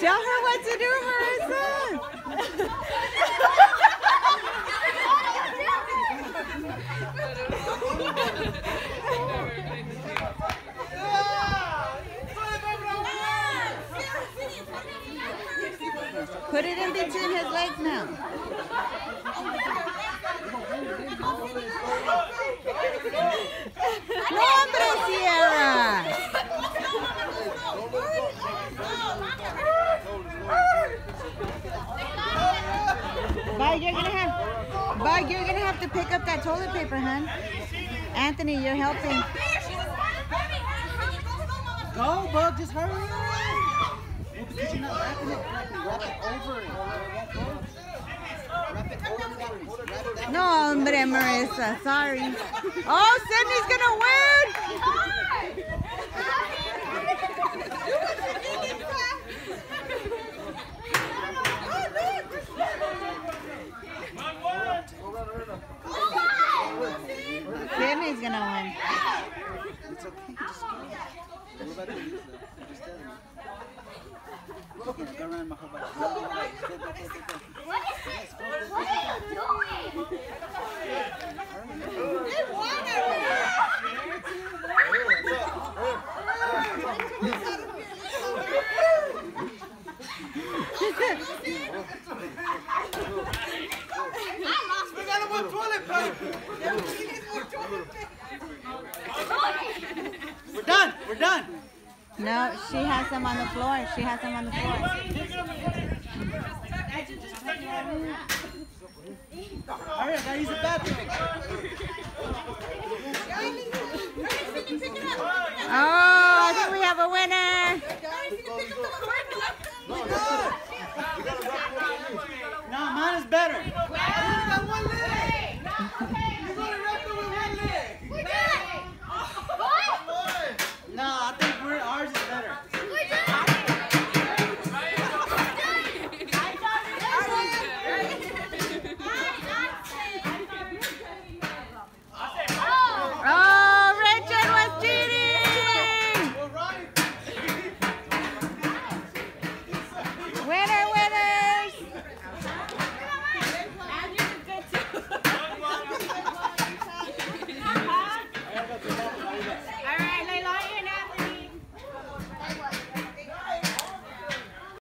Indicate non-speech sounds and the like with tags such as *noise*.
Tell her what to do, Marissa. Put it in between his legs now. No, hombre, Sierra. Bye, you're gonna have. Bye, you're gonna have to pick up that toilet paper, hun. Anthony, you're helping. Go, bud, just hurry up. Well, because you're not wrapping it. Wrap it over it. Wrap it over it. Wrap it down. No, hombre, Marissa. Sorry. Oh, Sydney's gonna win. Sydney's gonna win. It's okay. Just go. What the youth, though? Just tell them. Yeah, go around my whole body. Go, go, go, go, go, go, go. We're We're done. No, she has them on the floor. She has them on the floor. All right, now he's a bathroom. Oh, I think we have a winner. No, mine is better. *laughs*